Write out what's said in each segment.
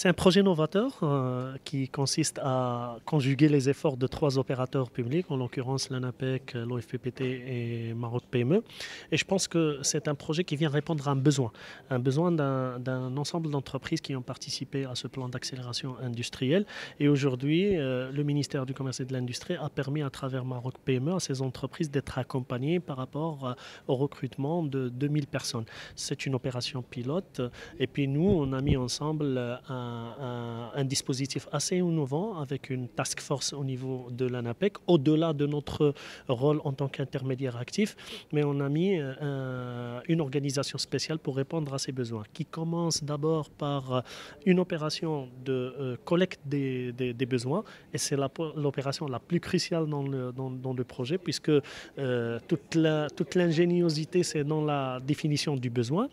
C'est un projet novateur euh, qui consiste à conjuguer les efforts de trois opérateurs publics, en l'occurrence l'ANAPEC, l'OFPPT et Maroc PME. Et je pense que c'est un projet qui vient répondre à un besoin, un besoin d'un ensemble d'entreprises qui ont participé à ce plan d'accélération industrielle. Et aujourd'hui, euh, le ministère du Commerce et de l'Industrie a permis à travers Maroc PME à ces entreprises d'être accompagnées par rapport euh, au recrutement de 2000 personnes. C'est une opération pilote. Et puis nous, on a mis ensemble un, un, dispositif assez innovant avec une task force au niveau de l'ANAPEC, au-delà de notre rôle en tant qu'intermédiaire actif, mais on a mis euh, une organisation spéciale pour répondre à ces besoins, qui commence d'abord par une opération de euh, collecte des, besoins, et c'est l'opération la, plus cruciale dans le, dans, le projet, puisque euh, toute l'ingéniosité, c'est dans la définition du besoin,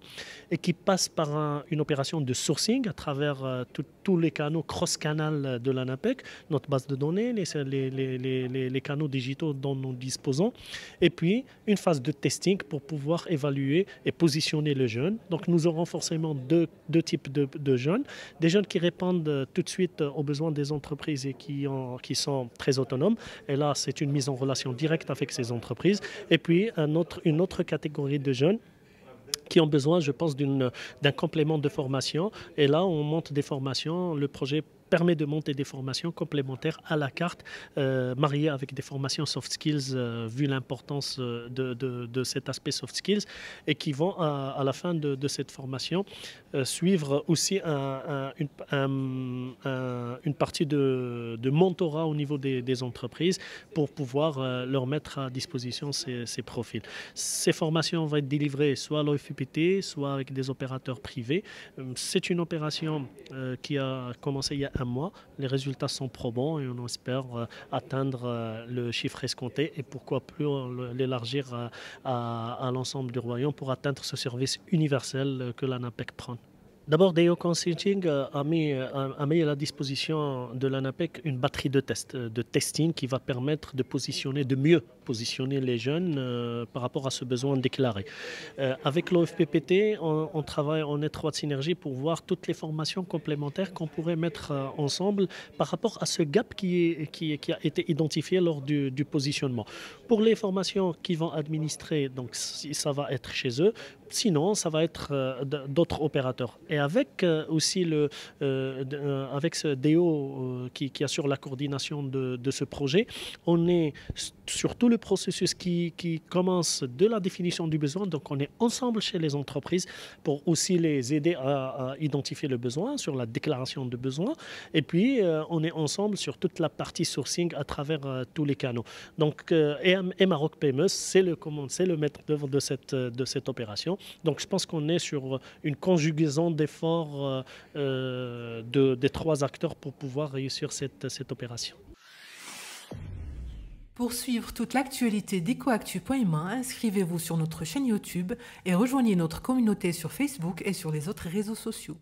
et qui passe par une opération de sourcing à travers tous les canaux cross-canal de l'ANAPEC, notre base de données, les, les, les, canaux digitaux dont nous disposons, et puis une phase de testing pour pouvoir évaluer et positionner les jeunes. Donc nous aurons forcément deux, deux types de, jeunes, des jeunes qui répondent tout de suite aux besoins des entreprises et qui, ont, qui sont très autonomes, et là c'est une mise en relation directe avec ces entreprises, et puis autre, une autre catégorie de jeunes qui ont besoin, je pense, d'un complément de formation. Et là, on monte des formations. Le projet permet de monter des formations complémentaires à la carte, euh, mariées avec des formations soft skills, euh, vu l'importance euh, de, cet aspect soft skills, et qui vont à, la fin de, cette formation suivre aussi un, une, partie de, mentorat au niveau des, entreprises pour pouvoir leur mettre à disposition ces, ces, profils. Ces formations vont être délivrées soit à l'OFUPT, soit avec des opérateurs privés. C'est une opération qui a commencé il y a mois. Les résultats sont probants et on espère euh, atteindre euh, le chiffre escompté et pourquoi plus l'élargir à, à, à l'ensemble du royaume pour atteindre ce service universel que l'ANAPEC prend. D'abord, Deo Consulting euh, a mis, a mis, à la disposition de l'ANAPEC une batterie de tests, de testing qui va permettre de positionner, de mieux positionner les jeunes euh, par rapport à ce besoin déclaré. Euh, avec l'OFPPT, on, travaille en étroite synergie pour voir toutes les formations complémentaires qu'on pourrait mettre ensemble par rapport à ce gap qui, a été identifié lors du, positionnement. Pour les formations qui vont administrer, donc ça va être chez eux. Sinon, ça va être d'autres opérateurs. Avec euh, aussi le, euh, euh, avec ce DO qui, assure la coordination de, ce projet, on est sur tout le processus qui, commence de la définition du besoin. Donc on est ensemble chez les entreprises pour aussi les aider à, identifier le besoin, sur la déclaration de besoin. Et puis on est ensemble sur toute la partie sourcing à travers tous les canaux. Donc et, et Maroc PME, c'est le, le maître d'œuvre de cette, de opération. Donc je pense qu'on est sur une conjugaison des euh, euh, de, des trois acteurs pour pouvoir réussir cette, cette opération. Pour suivre toute l'actualité d'EcoActu.main, inscrivez-vous sur notre chaîne YouTube et rejoignez notre communauté sur Facebook et sur les autres réseaux sociaux.